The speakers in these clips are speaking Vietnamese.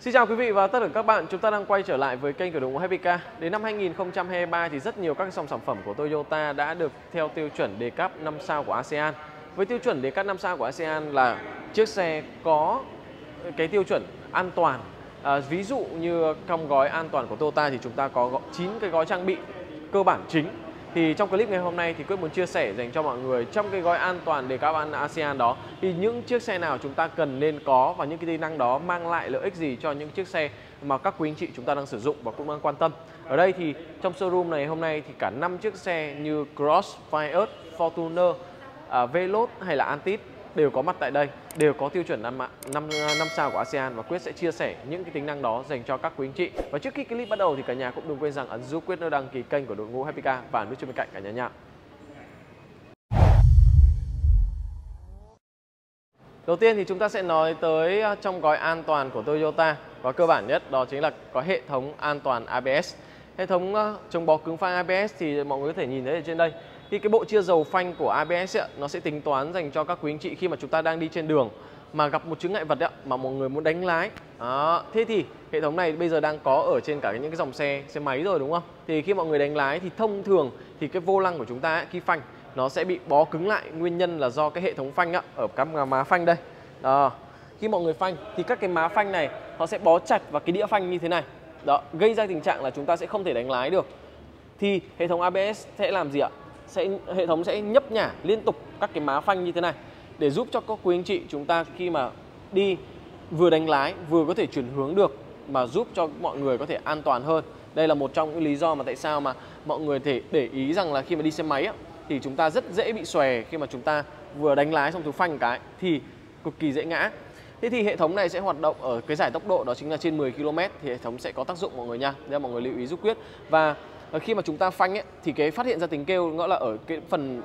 Xin chào quý vị và tất cả các bạn, chúng ta đang quay trở lại với kênh của động ngũ Happy Car. Đến năm 2023 thì rất nhiều các dòng sản phẩm của Toyota đã được theo tiêu chuẩn đề cấp 5 sao của ASEAN. Với tiêu chuẩn đề cấp 5 sao của ASEAN là chiếc xe có cái tiêu chuẩn an toàn. À, ví dụ như trong gói an toàn của Toyota thì chúng ta có 9 cái gói trang bị cơ bản chính thì trong clip ngày hôm nay thì Quyết muốn chia sẻ dành cho mọi người trong cái gói an toàn để các bạn ASEAN đó thì những chiếc xe nào chúng ta cần nên có và những cái tính năng đó mang lại lợi ích gì cho những chiếc xe mà các quý anh chị chúng ta đang sử dụng và cũng đang quan tâm. Ở đây thì trong showroom này hôm nay thì cả năm chiếc xe như Cross, Fiat, Fortuner, uh, Veloz hay là Antis đều có mặt tại đây, đều có tiêu chuẩn 5, 5, 5 sao của ASEAN và Quyết sẽ chia sẻ những cái tính năng đó dành cho các quý anh chị. Và trước khi clip bắt đầu thì cả nhà cũng đừng quên rằng ấn giúp Quyết đăng ký kênh của đội ngũ Happy Car và nút chuông bên cạnh cả nhà nha. Đầu tiên thì chúng ta sẽ nói tới ờ, trong gói an toàn của Toyota và cơ bản nhất đó chính là có hệ thống an toàn ABS. Hệ thống ờ, chống bó cứng phanh ABS thì mọi người có thể nhìn thấy ở trên đây thì cái bộ chia dầu phanh của ABS ấy, nó sẽ tính toán dành cho các quý anh chị khi mà chúng ta đang đi trên đường mà gặp một chứng ngại vật ấy, mà một người muốn đánh lái. Đó. thế thì hệ thống này bây giờ đang có ở trên cả những cái dòng xe xe máy rồi đúng không? Thì khi mọi người đánh lái thì thông thường thì cái vô lăng của chúng ta ấy, khi phanh nó sẽ bị bó cứng lại. Nguyên nhân là do cái hệ thống phanh ấy, ở các má phanh đây. Đó khi mọi người phanh thì các cái má phanh này nó sẽ bó chặt vào cái đĩa phanh như thế này. Đó gây ra tình trạng là chúng ta sẽ không thể đánh lái được. Thì hệ thống ABS sẽ làm gì ạ? Sẽ hệ thống sẽ nhấp nhả liên tục các cái má phanh như thế này để giúp cho các quý anh chị chúng ta khi mà đi vừa đánh lái vừa có thể chuyển hướng được mà giúp cho mọi người có thể an toàn hơn. Đây là một trong những lý do mà tại sao mà mọi người thể để ý rằng là khi mà đi xe máy á, thì chúng ta rất dễ bị xòe khi mà chúng ta vừa đánh lái xong thứ phanh cái thì cực kỳ dễ ngã. Thế thì hệ thống này sẽ hoạt động ở cái giải tốc độ đó chính là trên 10 km thì hệ thống sẽ có tác dụng mọi người nha. nên mọi người lưu ý giúp quyết và khi mà chúng ta phanh ấy, thì cái phát hiện ra tiếng kêu nghĩa là ở cái phần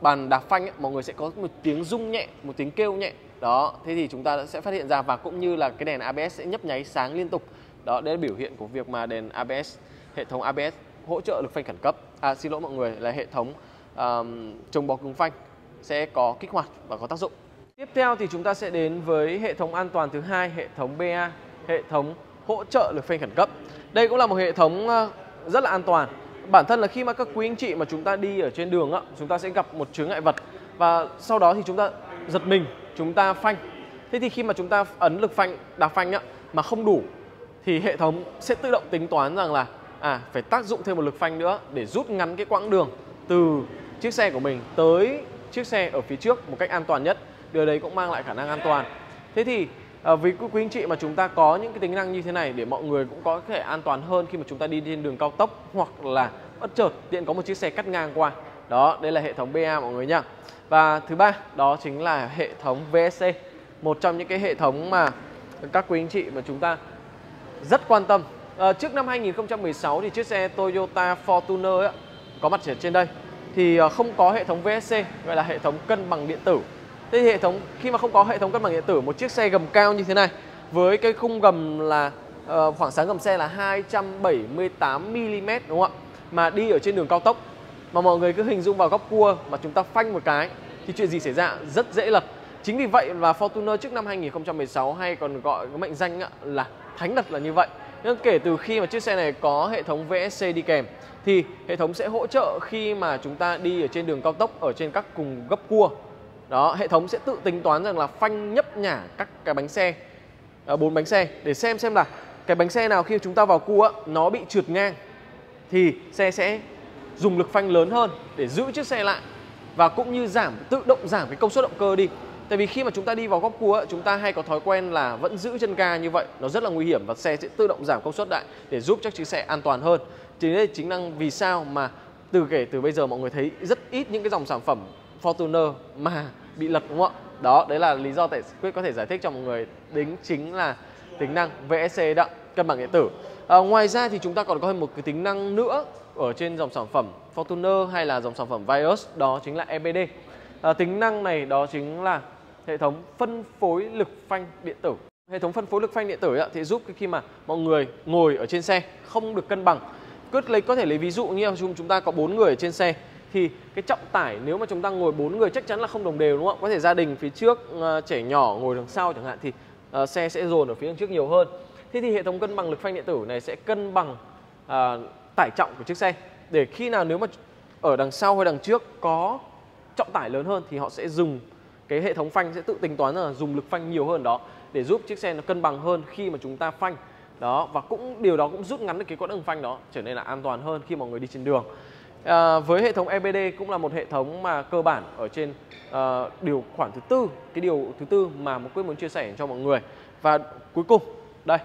bàn đạp phanh ấy, mọi người sẽ có một tiếng rung nhẹ, một tiếng kêu nhẹ. Đó, thế thì chúng ta sẽ phát hiện ra và cũng như là cái đèn ABS sẽ nhấp nháy sáng liên tục. Đó, đây là biểu hiện của việc mà đèn ABS, hệ thống ABS hỗ trợ lực phanh khẩn cấp. À xin lỗi mọi người là hệ thống um, chống bó cứng phanh sẽ có kích hoạt và có tác dụng. Tiếp theo thì chúng ta sẽ đến với hệ thống an toàn thứ hai, hệ thống BA, hệ thống hỗ trợ lực phanh khẩn cấp. Đây cũng là một hệ thống rất là an toàn. Bản thân là khi mà các quý anh chị mà chúng ta đi ở trên đường á, chúng ta sẽ gặp một chướng ngại vật. Và sau đó thì chúng ta giật mình, chúng ta phanh. Thế thì khi mà chúng ta ấn lực phanh, đạp phanh á, mà không đủ, thì hệ thống sẽ tự động tính toán rằng là à phải tác dụng thêm một lực phanh nữa để rút ngắn cái quãng đường từ chiếc xe của mình tới chiếc xe ở phía trước một cách an toàn nhất. Điều đấy cũng mang lại khả năng an toàn. Thế thì à, vì quý anh chị mà chúng ta có những cái tính năng như thế này để mọi người cũng có thể an toàn hơn khi mà chúng ta đi trên đường cao tốc hoặc là bất chợt tiện có một chiếc xe cắt ngang qua. Đó đây là hệ thống BA mọi người nhá. Và thứ ba đó chính là hệ thống VSC một trong những cái hệ thống mà các quý anh chị mà chúng ta rất quan tâm. À, trước năm 2016 thì chiếc xe Toyota Fortuner ấy, có mặt ở trên đây. Thì ờ, không có hệ thống VSC gọi là hệ thống cân bằng điện tử. Thế thì hệ thống khi mà không có hệ thống cân bằng điện tử một chiếc xe gầm cao như thế này với cái khung gầm là uh, khoảng sáng gầm xe là 278 mm đúng không ạ? Mà đi ở trên đường cao tốc mà mọi người cứ hình dung vào góc cua mà chúng ta phanh một cái thì chuyện gì xảy ra rất dễ lật. Chính vì vậy là Fortuner trước năm 2016 hay còn gọi cái mệnh danh là thánh lật là như vậy. Nhưng kể từ khi mà chiếc xe này có hệ thống VSC đi kèm thì hệ thống sẽ hỗ trợ khi mà chúng ta đi ở trên đường cao tốc ở trên các cùng gấp cua đó, hệ thống sẽ tự tính toán rằng là phanh nhấp nhả các cái bánh xe à, bốn bánh xe để xem xem là cái bánh xe nào khi chúng ta vào cua nó bị trượt ngang thì xe sẽ dùng lực phanh lớn hơn để giữ chiếc xe lại và cũng như giảm, tự động giảm cái công suất động cơ đi. Tại vì khi mà chúng ta đi vào góc cua chúng ta hay có thói quen là vẫn giữ chân ga như vậy, nó rất là nguy hiểm và xe sẽ tự động giảm công suất lại để giúp cho chiếc xe an toàn hơn. Thì đây chính năng vì sao mà từ kể từ bây giờ mọi người thấy rất ít những cái dòng sản phẩm Fortuner mà bị lật đúng không ạ? Đó, đấy là lý do tại Quyết có thể giải thích cho mọi người đính chính là tính năng VSC đó, cân bằng điện tử. À, ngoài ra thì chúng ta còn có thêm một cái tính năng nữa ở trên dòng sản phẩm Fortuner hay là dòng sản phẩm Vios đó chính là EBD. À, tính năng này đó chính là hệ thống phân phối lực phanh điện tử. Hệ thống phân phối lực phanh điện tử ấy, thì giúp khi mà mọi người ngồi ở trên xe không được cân bằng. Cứ lấy có thể lấy ví dụ như chúng ta có bốn người ở trên xe thì cái trọng tải nếu mà chúng ta ngồi bốn người chắc chắn là không đồng đều đúng không ạ? Có thể gia đình phía trước uh, trẻ nhỏ ngồi đằng sau chẳng hạn thì uh, xe sẽ dồn ở phía đằng trước nhiều hơn. Thế thì hệ thống cân bằng lực phanh điện tử này sẽ cân bằng uh, tải trọng của chiếc xe để khi nào nếu mà ở đằng sau hay đằng trước có trọng tải lớn hơn thì họ sẽ dùng cái hệ thống phanh sẽ tự tính toán là dùng lực phanh nhiều hơn đó để giúp chiếc xe nó cân bằng hơn khi mà chúng ta phanh đó và cũng điều đó cũng rút ngắn được cái quãng đường phanh đó trở nên là an toàn hơn khi mọi người đi trên đường à, với hệ thống EBD cũng là một hệ thống mà cơ bản ở trên à, điều khoản thứ tư cái điều thứ tư mà một quyết muốn chia sẻ cho mọi người. Và cuối cùng đây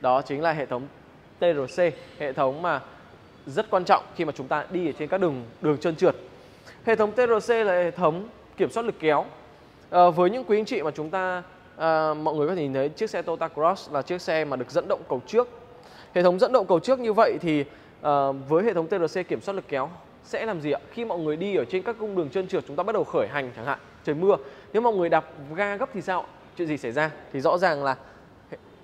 đó chính là hệ thống TRC hệ thống mà rất quan trọng khi mà chúng ta đi ở trên các đường đường trơn trượt. Hệ thống TRC là hệ thống kiểm soát lực kéo. À, với những quý anh chị mà chúng ta à, mọi người có thể nhìn thấy chiếc xe Toyota Cross là chiếc xe mà được dẫn động cầu trước. Hệ thống dẫn động cầu trước như vậy thì à, với hệ thống TRC kiểm soát lực kéo sẽ làm gì ạ? Khi mọi người đi ở trên các cung đường trơn trượt chúng ta bắt đầu khởi hành chẳng hạn trời mưa. Nếu mọi người đạp ga gấp thì sao chuyện gì xảy ra? Thì rõ ràng là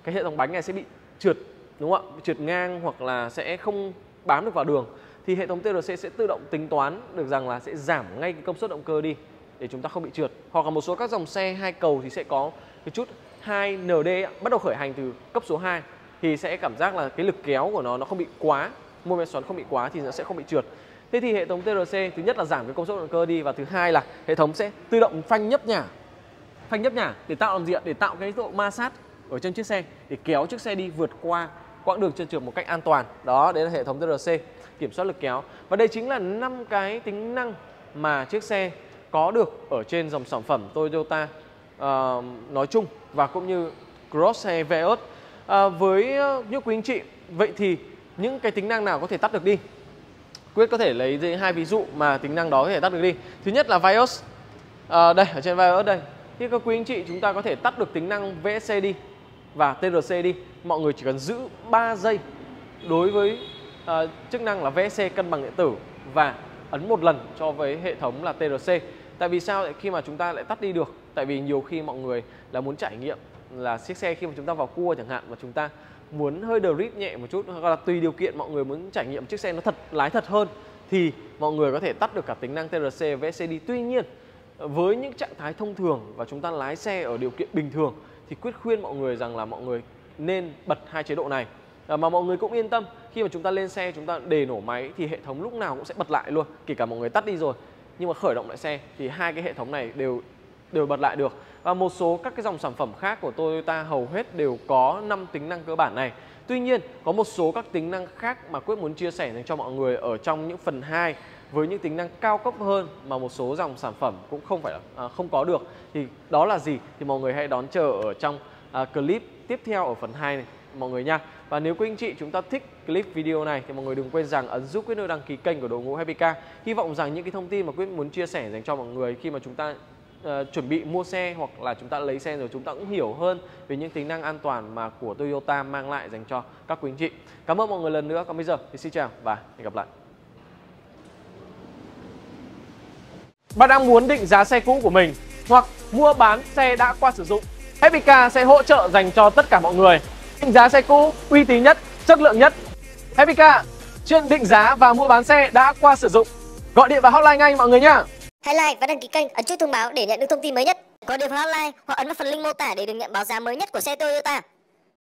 cái hệ thống bánh này sẽ bị trượt đúng không ạ? Trượt ngang hoặc là sẽ không bám được vào đường. Thì hệ thống TRC sẽ tự động tính toán được rằng là sẽ giảm ngay cái công suất động cơ đi để chúng ta không bị trượt. Hoặc là một số các dòng xe hai cầu thì sẽ có cái chút 2 ND bắt đầu khởi hành từ cấp số 2 thì sẽ cảm giác là cái lực kéo của nó nó không bị quá mô men xoắn không bị quá thì nó sẽ không bị trượt. Thế thì hệ thống TRC thứ nhất là giảm cái công suất động cơ đi và thứ hai là hệ thống sẽ tự động phanh nhấp nhả phanh nhấp nhả để tạo làm diện để tạo cái độ ma sát ở trên chiếc xe để kéo chiếc xe đi vượt qua quãng đường trơn trượt một cách an toàn. Đó đấy là hệ thống TRC kiểm soát lực kéo. Và đây chính là năm cái tính năng mà chiếc xe có được ở trên dòng sản phẩm Toyota uh, nói chung và cũng như Cross hay Vios uh, ờ, với ờ, những quý anh chị vậy thì những cái tính năng nào có thể tắt được đi? Quyết có thể lấy hai ví dụ mà tính năng đó có thể tắt được đi. Thứ nhất là Vios. À, đây ở trên Vios đây. Thì các quý anh chị chúng ta có thể tắt được tính năng VSC đi và TRC đi. Mọi người chỉ cần giữ 3 giây đối với uh, chức năng là VSC cân bằng điện tử và ấn một lần cho với hệ thống là TRC tại vì sao khi mà chúng ta lại tắt đi được? Tại vì nhiều khi mọi người là muốn trải nghiệm là chiếc xe khi mà chúng ta vào cua chẳng hạn mà chúng ta muốn hơi drip nhẹ một chút hoặc là tùy điều kiện mọi người muốn trải nghiệm chiếc xe nó thật lái thật hơn thì mọi người có thể tắt được cả tính năng TRC VSC SCD tuy nhiên với những trạng thái thông thường và chúng ta lái xe ở điều kiện bình thường thì quyết khuyên mọi người rằng là mọi người nên bật hai chế độ này. À, mà mọi người cũng yên tâm khi mà chúng ta lên xe chúng ta đề nổ máy thì hệ thống lúc nào cũng sẽ bật lại luôn kể cả mọi người tắt đi rồi. Nhưng mà khởi động lại xe thì hai cái hệ thống này đều đều bật lại được. Và một số các cái dòng sản phẩm khác của Toyota hầu hết đều có 5 tính năng cơ bản này. Tuy nhiên có một số các tính năng khác mà Quyết muốn chia sẻ cho mọi người ở trong những phần 2 với những tính năng cao cấp hơn mà một số dòng sản phẩm cũng không phải là à, không có được. Thì đó là gì? Thì mọi người hãy đón chờ ở trong à, clip tiếp theo ở phần 2 này mọi người nha. Và nếu quý anh chị chúng ta thích clip video này thì mọi người đừng quên rằng ấn giúp Quyết nơi đăng ký kênh của đội ngũ Happy Car hy vọng rằng những cái thông tin mà Quyết muốn chia sẻ dành cho mọi người khi mà chúng ta uh, chuẩn bị mua xe hoặc là chúng ta lấy xe rồi chúng ta cũng hiểu hơn về những tính năng an toàn mà của Toyota mang lại dành cho các quý anh chị. Cảm ơn mọi người lần nữa. Còn bây giờ thì xin chào và hẹn gặp lại. Bạn đang muốn định giá xe cũ của mình hoặc mua bán xe đã qua sử dụng Happy Car sẽ hỗ trợ dành cho tất cả mọi người. Định giá xe cũ uy tín nhất, chất lượng nhất. Happy Car chuyên định giá và mua bán xe đã qua sử dụng. Gọi điện vào hotline ngay mọi người nhé Hãy like và đăng ký kênh, ấn chuông thông báo để nhận được thông tin mới nhất. Có điều hotline hoặc ấn vào phần link mô tả để được nhận báo giá mới nhất của xe Toyota.